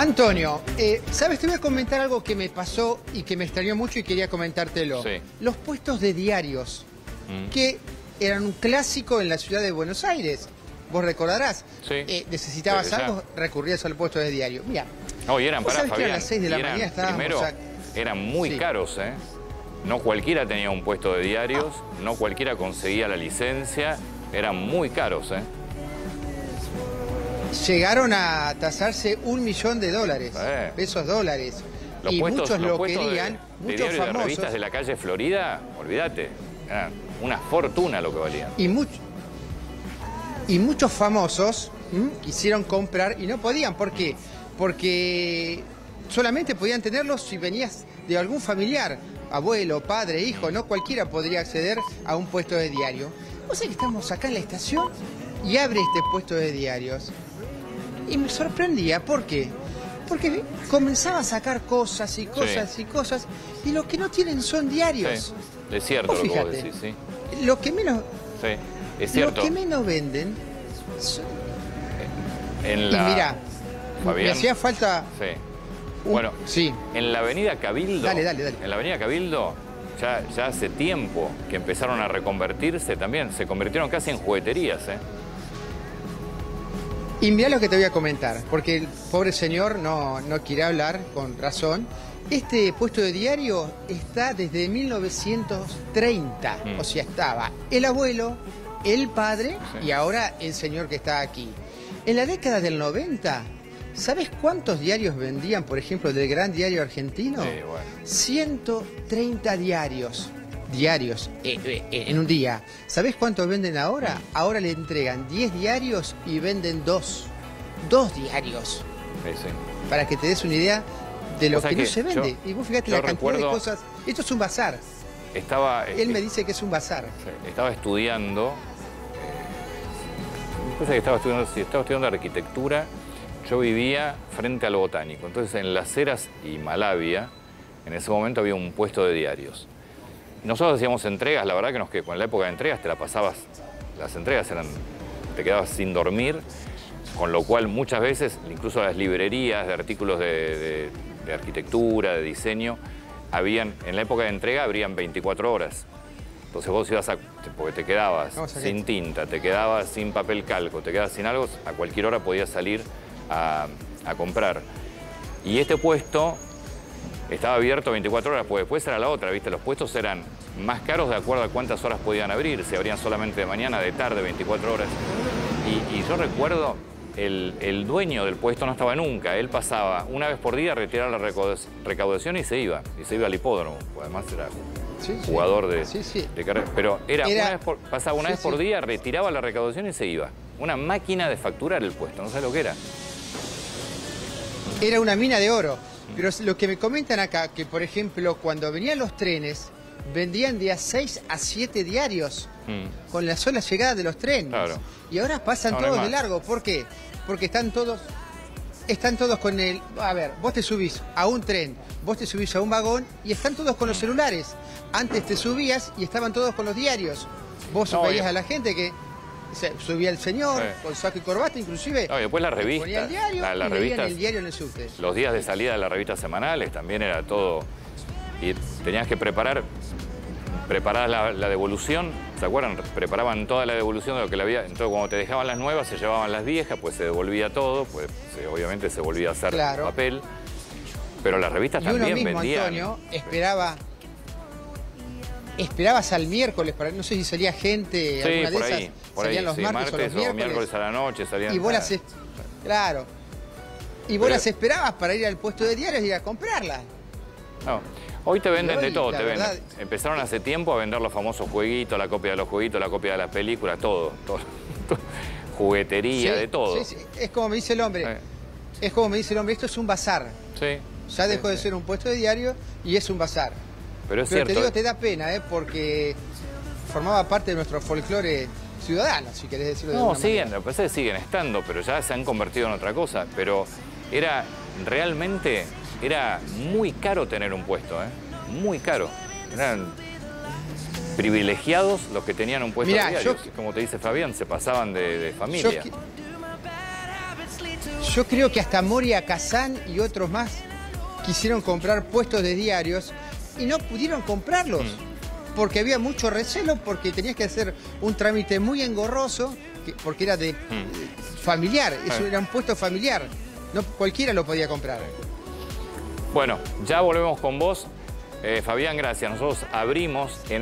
Antonio, eh, ¿sabes? Te voy a comentar algo que me pasó y que me extrañó mucho y quería comentártelo. Sí. Los puestos de diarios, Mm. que eran un clásico en la ciudad de Buenos Aires. Vos recordarás. Sí. Eh, necesitabas Sí, algo, recurrías al puesto de diario. Mira, No, y eran para a Fabián. las seis de la y eran, mañana estábamos Primero, eran muy caros, ¿eh? No cualquiera tenía un puesto de diarios, no cualquiera conseguía la licencia, eran muy caros, ¿eh? Llegaron a tasarse un millón de dólares, Eh. pesos dólares. Los y puestos, muchos los lo querían, de, muchos de famosos. revistas de la calle Florida, olvídate, eran una fortuna lo que valían. y, much- y muchos famosos ¿m? quisieron comprar y no podían. ¿Por qué? Porque solamente podían tenerlos si venías de algún familiar, abuelo, padre, hijo, no cualquiera podría acceder a un puesto de diario. Vos sabés que estamos acá en la estación y abre este puesto de diarios. Y me sorprendía, ¿por qué? Porque comenzaba a sacar cosas y cosas y cosas, y lo que no tienen son diarios. Sí, es cierto Vos lo que decís, sí. Lo que menos, Sí, es cierto. lo que menos venden son- En la... Y mira, me hacía falta. Sí. un- Bueno, sí. En la avenida Cabildo. Dale, dale, dale. En la avenida Cabildo, ya, ya hace tiempo que empezaron a reconvertirse también. Se convirtieron casi en jugueterías, ¿eh? Y mira lo que te voy a comentar, porque el pobre señor no, no quiere hablar con razón. Este puesto de diario está desde 1930, Mm. o sea, estaba el abuelo, el padre Sí. y ahora el señor que está aquí. En la década del 90, ¿sabes cuántos diarios vendían, por ejemplo, del gran diario argentino? Sí, bueno. 130 diarios. Diarios eh, eh, eh, en un día. ¿Sabés cuántos venden ahora? Ahora le entregan 10 diarios y venden dos. Dos diarios. Sí, sí. Para que te des una idea de lo que, no se vende. yo- y vos fíjate la cantidad de cosas. Esto es un bazar. Estaba, Él me dice que es un bazar. Estaba estudiando, parece que estaba estudiando, sí, estaba estudiando arquitectura. Yo vivía frente al botánico. Entonces, en Las Heras y Malavia, en ese momento había un puesto de diarios. Nosotros hacíamos entregas, la verdad que nos que con la época de entregas te la pasabas, las entregas eran, te quedabas sin dormir, con lo cual muchas veces, incluso las librerías de artículos de, de- de arquitectura, de diseño, habían, en la época de entrega habrían 24 horas. Entonces vos ibas a, porque te quedabas sin tinta, te quedabas sin papel calco, te quedabas sin algo, a cualquier hora podías salir a, a comprar. Y este puesto estaba abierto 24 horas, pues después era la otra, ¿viste? Los puestos eran más caros de acuerdo a cuántas horas podían abrir, se abrían solamente de mañana, de tarde, 24 horas. Y, y yo recuerdo, el, el dueño del puesto no estaba nunca, él pasaba una vez por día a retirar la recauda- recaudación y se iba, y se iba al hipódromo, además era Sí, sí. jugador de, Sí, sí. de carrera. Pero era, Era- una vez por- pasaba una vez por día, retiraba la recaudación y se iba. Una máquina de facturar el puesto, no sé lo que era. Era una mina de oro. Pero lo que me comentan acá, que por ejemplo, cuando venían los trenes, vendían de a 6 a 7 diarios Mm. con la sola llegada de los trenes. Claro. Y ahora pasan todos de largo. ¿Por qué? Porque están todos. Están todos con el. A ver, vos te subís a un tren, vos te subís a un vagón y están todos con los celulares. Antes te subías y estaban todos con los diarios. Vos No, veías a la gente que se- subía el señor Sí. con saco y corbata, inclusive. No, y después las ponía revistas. el diario la- las y revistas, el diario en el subte. los días de salida de las revistas semanales también era todo. Y tenías que preparar, preparar la, la devolución, ¿se acuerdan? Preparaban toda la devolución de lo que le había. Entonces cuando te dejaban las nuevas, se llevaban las viejas, pues se devolvía todo, pues obviamente se volvía a hacer Claro. papel. Pero las revistas Y uno también mismo, vendían. Antonio, esperaba. Esperabas al miércoles para. No sé si salía gente, Sí, alguna de por esas. ahí, por salían ahí, los sí, martes, o los miércoles. miércoles a la noche salían. Y vos las. es- Claro. Y vos Pero- las esperabas para ir al puesto de diarios y ir a comprarlas. No. Hoy te venden hoy, de todo, te venden. verdad- Empezaron hace tiempo a vender los famosos jueguitos, la copia de los jueguitos, la copia de las películas, todo. todo, todo. Juguetería, Sí, de todo. sí, sí. Es como me dice el hombre. Es como me dice el hombre, esto es un bazar. sí. Ya dejó de ser un puesto de diario y es un bazar. Pero es Pero cierto. te digo, te da pena, ¿eh? Porque formaba parte de nuestro folclore ciudadano, si querés decirlo de No, siguen, manera. lo que pasa es que siguen estando, pero ya se han convertido en otra cosa. Pero era realmente, era muy caro tener un puesto, ¿eh? Muy caro. Eran privilegiados los que tenían un puesto Mirá, diario. yo- Como te dice Fabián, se pasaban de, familia. Yo creo que hasta Moria Kazán y otros más quisieron comprar puestos de diarios y no pudieron comprarlos. Mm. Porque había mucho recelo, porque tenías que hacer un trámite muy engorroso, que- porque era de Mm. eh, familiar, eso Ah. era un puesto familiar. No cualquiera lo podía comprar. Bueno, ya volvemos con vos. Eh, Fabián, gracias. Nosotros abrimos en